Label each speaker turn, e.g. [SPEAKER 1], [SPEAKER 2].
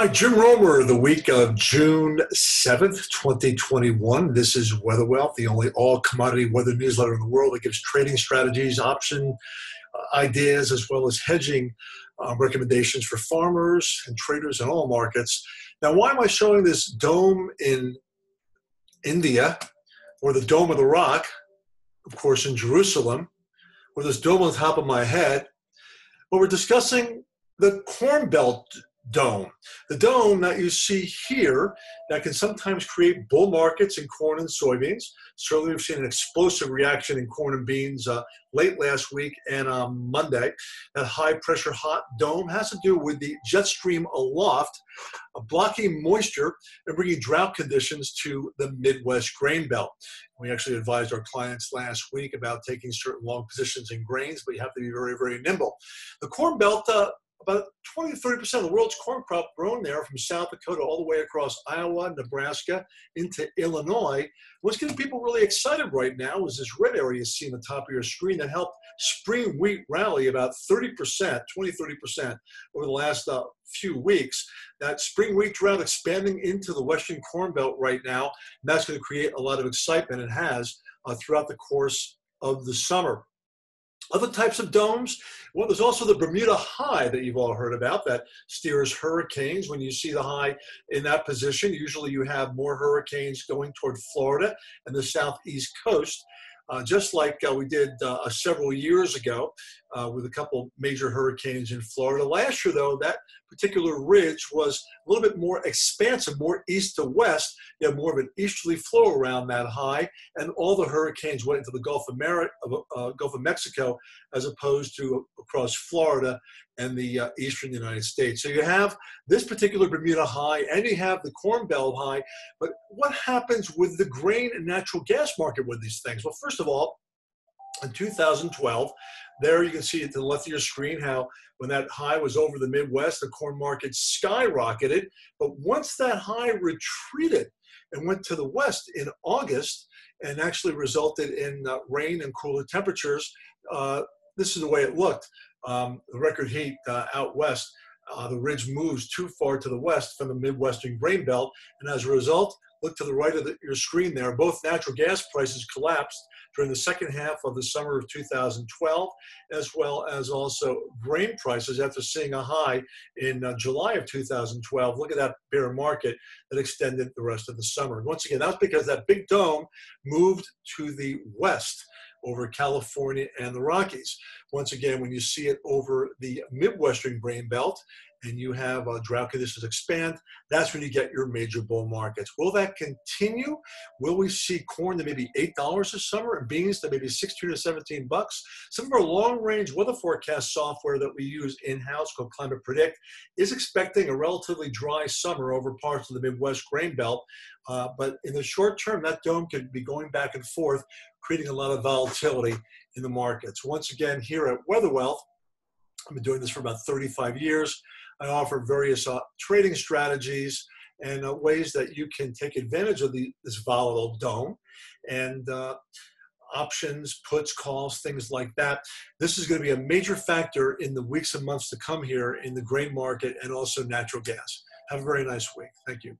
[SPEAKER 1] Hi, Jim Roemer, the week of June 7th, 2021. This is Weather Wealth, the only all commodity weather newsletter in the world that gives trading strategies, option uh, ideas, as well as hedging uh, recommendations for farmers and traders in all markets. Now, why am I showing this dome in India or the Dome of the Rock, of course, in Jerusalem, or this dome on top of my head? Well, we're discussing the Corn Belt dome. The dome that you see here that can sometimes create bull markets in corn and soybeans. Certainly, we've seen an explosive reaction in corn and beans uh, late last week and on Monday. That high pressure hot dome has to do with the jet stream aloft, uh, blocking moisture and bringing drought conditions to the Midwest grain belt. We actually advised our clients last week about taking certain long positions in grains, but you have to be very, very nimble. The corn belt uh, about 20 to 30 percent of the world's corn crop grown there from South Dakota all the way across Iowa, Nebraska, into Illinois. What's getting people really excited right now is this red area you see on the top of your screen that helped spring wheat rally about 30 percent, 20, 30 percent over the last uh, few weeks. That spring wheat drought expanding into the Western Corn Belt right now, and that's going to create a lot of excitement. It has uh, throughout the course of the summer. Other types of domes, well, there's also the Bermuda High that you've all heard about that steers hurricanes. When you see the high in that position, usually you have more hurricanes going toward Florida and the southeast coast. Uh, just like uh, we did uh, several years ago uh, with a couple major hurricanes in Florida. Last year, though, that particular ridge was a little bit more expansive, more east to west. You have more of an easterly flow around that high, and all the hurricanes went into the Gulf of, uh, Gulf of Mexico as opposed to across Florida and the uh, eastern United States. So you have this particular Bermuda high, and you have the Corn Belt high. But what happens with the grain and natural gas market with these things? Well, first of all, in 2012. There you can see at the left of your screen how when that high was over the Midwest, the corn market skyrocketed. But once that high retreated and went to the west in August and actually resulted in uh, rain and cooler temperatures, uh, this is the way it looked. Um, the record heat uh, out west, uh, the ridge moves too far to the west from the Midwestern grain belt. And as a result, look to the right of the, your screen there, both natural gas prices collapsed during the second half of the summer of 2012, as well as also grain prices after seeing a high in uh, July of 2012. Look at that bear market that extended the rest of the summer. Once again, that's because that big dome moved to the west over California and the Rockies. Once again, when you see it over the Midwestern grain belt, and you have uh, drought conditions expand, that's when you get your major bull markets. Will that continue? Will we see corn to maybe eight dollars this summer and beans to maybe 16 or 17 bucks? Some of our long-range weather forecast software that we use in-house called Climate Predict is expecting a relatively dry summer over parts of the Midwest grain belt. Uh, but in the short term, that dome could be going back and forth, creating a lot of volatility in the markets. Once again, here at Weather Wealth, I've been doing this for about 35 years. I offer various uh, trading strategies and uh, ways that you can take advantage of the, this volatile dome and uh, options, puts, calls, things like that. This is going to be a major factor in the weeks and months to come here in the grain market and also natural gas. Have a very nice week. Thank you.